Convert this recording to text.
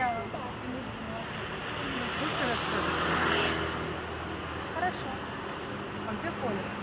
потеряла. Слушай. Ну, хорошо. А где поле?